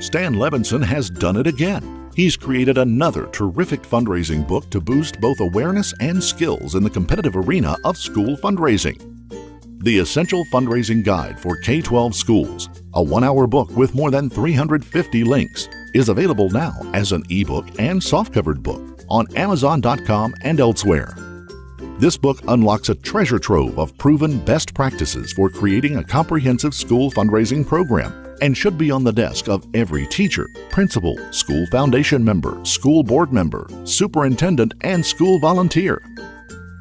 Stan Levenson has done it again. He's created another terrific fundraising book to boost both awareness and skills in the competitive arena of school fundraising. The Essential Fundraising Guide for K 12 Schools, a one hour book with more than 350 links, is available now as an ebook and softcovered book on Amazon.com and elsewhere. This book unlocks a treasure trove of proven best practices for creating a comprehensive school fundraising program and should be on the desk of every teacher, principal, school foundation member, school board member, superintendent, and school volunteer.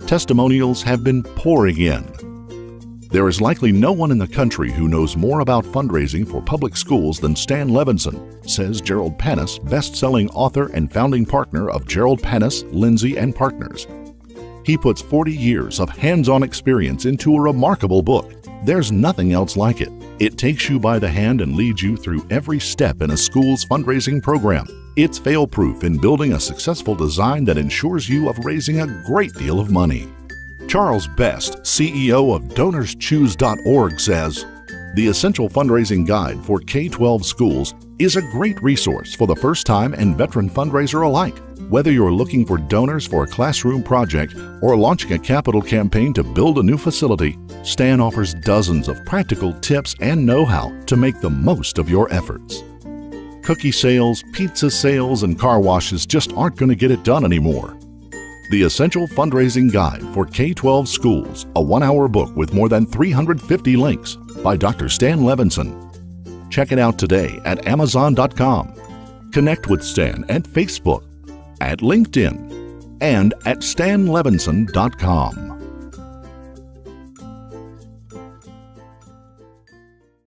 Testimonials have been pouring in. There is likely no one in the country who knows more about fundraising for public schools than Stan Levenson, says Jerold Panas, best-selling author and founding partner of Jerold Panas, Linzy and Partners. He puts 40 years of hands-on experience into a remarkable book. There's nothing else like it. It takes you by the hand and leads you through every step in a school's fundraising program. It's fail-proof in building a successful design that ensures you of raising a great deal of money. Charles Best, CEO of DonorsChoose.org, says The Essential Fundraising Guide for K 12 Schools is a great resource for the first time and veteran fundraiser alike. Whether you're looking for donors for a classroom project or launching a capital campaign to build a new facility, Stan offers dozens of practical tips and know how to make the most of your efforts. Cookie sales, pizza sales, and car washes just aren't going to get it done anymore. The Essential Fundraising Guide for K 12 Schools, a one hour book with more than 350 links by Dr. Stan Levenson. Check it out today at Amazon.com. Connect with Stan at Facebook, at LinkedIn, and at StanLevenson.com.